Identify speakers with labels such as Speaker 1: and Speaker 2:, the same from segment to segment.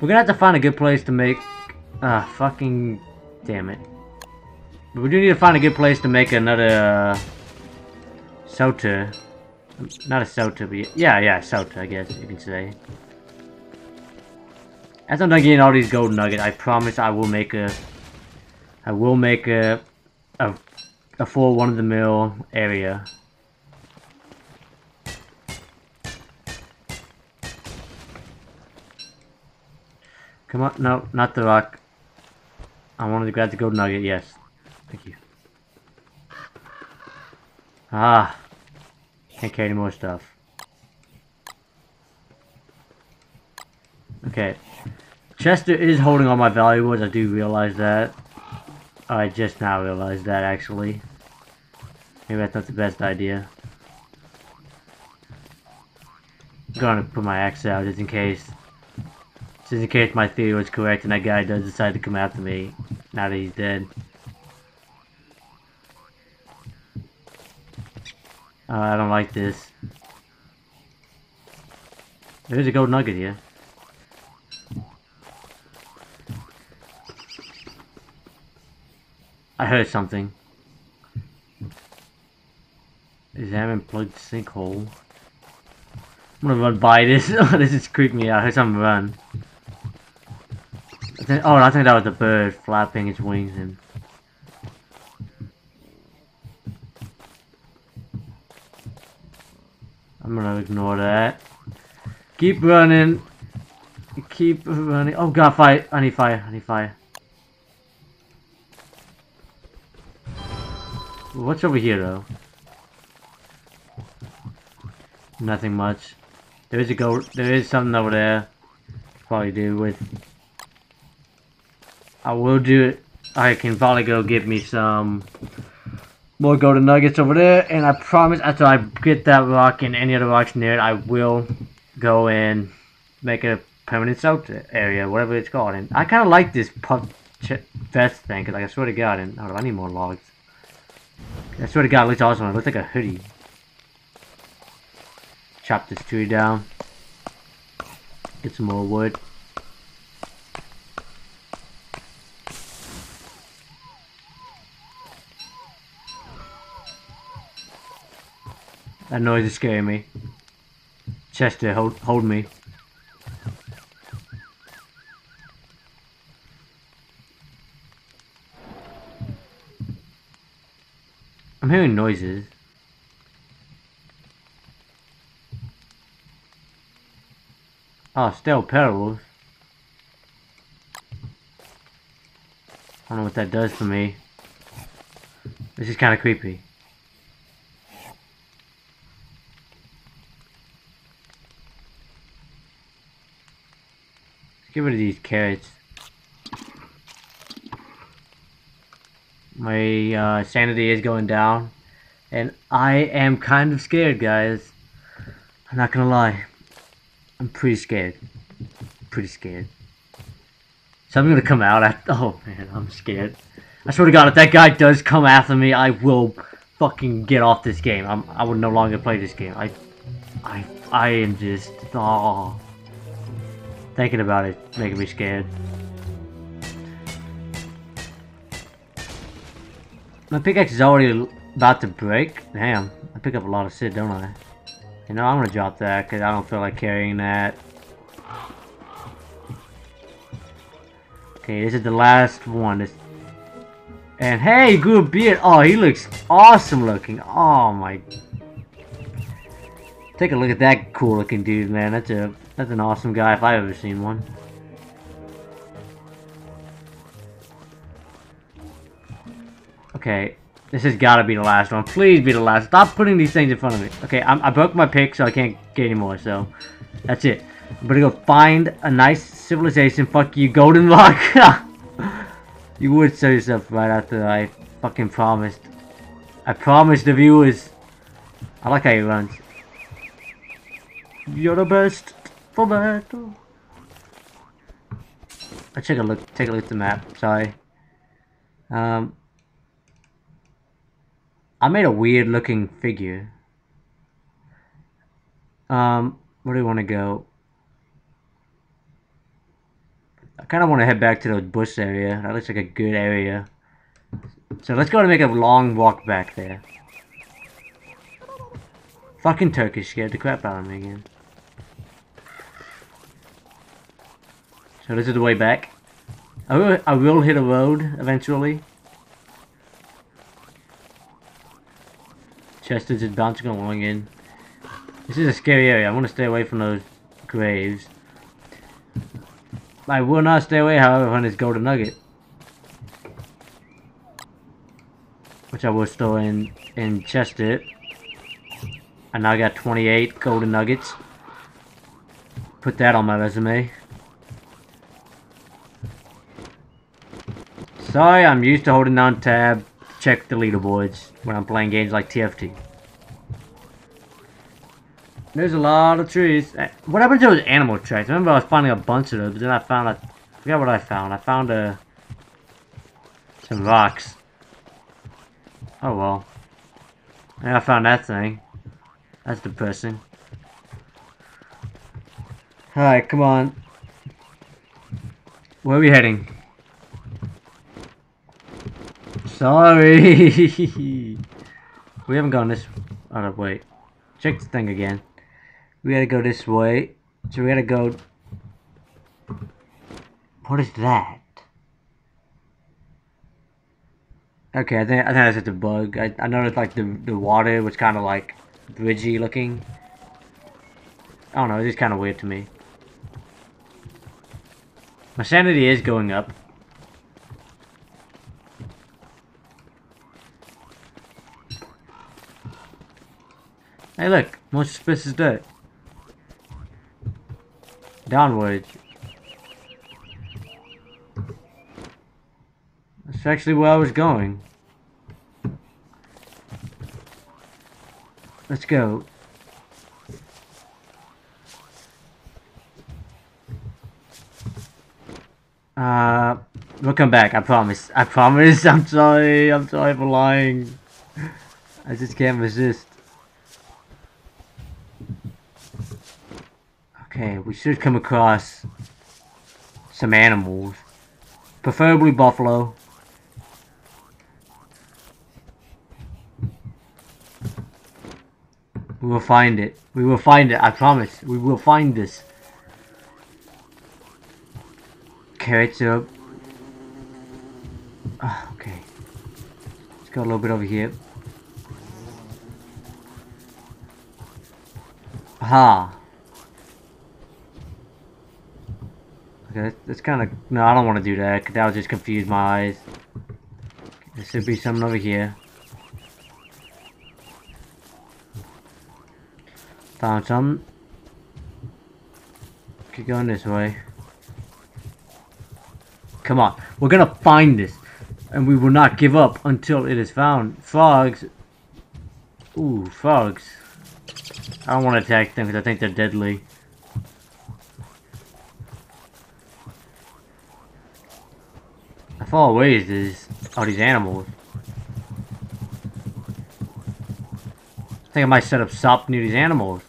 Speaker 1: We're gonna have to find a good place to make... Ah, fucking... Damn it. But we do need to find a good place to make another... Uh, Sota. Not a Sota, but... Yeah, yeah, Sota, I guess you can say. As I'm done getting all these gold nuggets, I promise I will make a... I will make a... A, a full one-of-the-mill area. Come on, no, not the rock. I wanted to grab the gold nugget, yes. Thank you. Ah. Can't carry any more stuff. Okay. Chester is holding all my valuables, I do realize that. I just now realized that, actually. Maybe that's not the best idea. I'm gonna put my axe out just in case. Just in case my theory was correct and that guy does decide to come after me now that he's dead. Uh, I don't like this. There's a gold nugget here. I heard something. Examine plugged sinkhole. I'm gonna run by this. this is creeping me out. I heard something run. Think, oh, I think that was a bird flapping its wings and. I'm gonna ignore that. Keep running. Keep running. Oh god, fire. I need fire. I need fire. What's over here though? Nothing much. There is a go. There is something over there. Probably do with I will do it. I can probably go get me some more golden nuggets over there. And I promise after I get that rock and any other rocks near it, I will go and make a permanent south area, whatever it's called. And I kind of like this puff vest thing, because like, I swear to God, and I need more logs. I swear to God, it looks awesome. It looks like a hoodie. Chop this tree down. Get some more wood. That noise is scaring me. Chester, hold, hold me. I'm hearing noises. Ah, oh, still perils. I don't know what that does for me. This is kind of creepy. Get rid of these carrots. My uh, sanity is going down. And I am kind of scared, guys. I'm not gonna lie. I'm pretty scared. Pretty scared. So I'm gonna come out. I, oh man, I'm scared. I swear to God, if that guy does come after me, I will fucking get off this game. I'm, I will no longer play this game. I, I, I am just, oh. Thinking about it making me scared. My pickaxe is already about to break. Damn, I pick up a lot of shit, don't I? You know, I'm gonna drop that because I don't feel like carrying that. Okay, this is the last one. This and hey, a beard. Oh, he looks awesome looking. Oh my. Take a look at that cool looking dude, man. That's a that's an awesome guy if I've ever seen one. Okay, this has got to be the last one. Please be the last. Stop putting these things in front of me. Okay, I'm, i broke my pick, so I can't get any more. So, that's it. I'm gonna go find a nice civilization. Fuck you, Golden Rock. you would sell yourself right after I fucking promised. I promised the viewers. I like how he runs. You're the best. Roberto. I take a look. Take a look at the map. Sorry. Um, I made a weird looking figure. Um, where do we want to go? I kind of want to head back to the bush area. That looks like a good area. So let's go and make a long walk back there. Fucking Turkish scared the crap out of me again. So this is the way back. I will, I will hit a road eventually. Chester's just bouncing along in. This is a scary area. I want to stay away from those graves. I will not stay away, however, from this golden nugget. Which I will store in, in Chester. And now I got 28 golden nuggets. Put that on my resume. Sorry, I'm used to holding down tab to check the leaderboards when I'm playing games like TFT. There's a lot of trees. Eh, what happened to those animal tracks? I remember I was finding a bunch of those, but then I found a... I forgot what I found. I found a... Some rocks. Oh well. And I found that thing. That's depressing. Alright, come on. Where are we heading? Sorry! we haven't gone this... Oh, no, wait. Check the thing again. We gotta go this way. So we gotta go... What is that? Okay, I think I think that's just a bug. I, I noticed like the the water was kind of like bridgy looking. I don't know, it's just kind of weird to me. My sanity is going up. Hey look, more suspicious dirt. Downwards. That's actually where I was going. Let's go. Uh, we'll come back, I promise. I promise. I'm sorry. I'm sorry for lying. I just can't resist. Okay, we should come across some animals. Preferably buffalo. We will find it. We will find it. I promise. We will find this. Carrot up. Oh, okay. Let's go a little bit over here. Aha. Okay, that's, kind of... No, I don't want to do that, that would just confuse my eyes. There should be something over here. Found some. Keep going this way. Come on, we're gonna find this. And we will not give up until it is found. Frogs. Ooh, frogs. I don't want to attack them because I think they're deadly. Far away is all these animals? I think I might set up shop near these animals.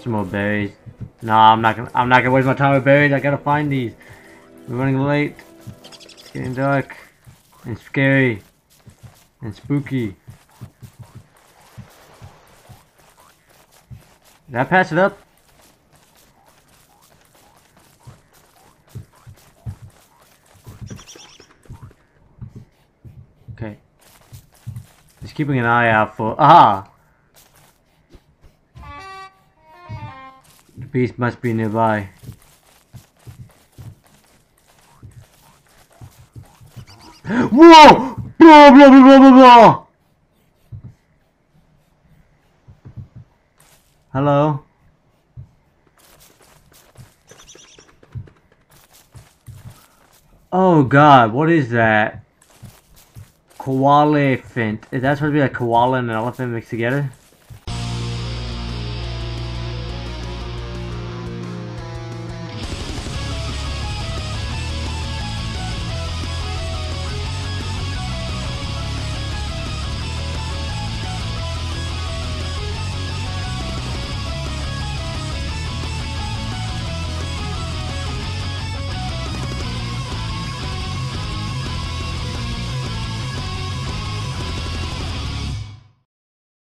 Speaker 1: Some more berries. No, I'm not gonna. I'm not gonna waste my time with berries. I gotta find these. We're running late. It's getting dark and scary and spooky. I pass it up? Okay. Just keeping an eye out for... Aha! The beast must be nearby. Whoa! Blah, blah, blah, blah, blah! Hello? Oh god, what is that? Koala elephant. Is that supposed to be a koala and an elephant mixed together?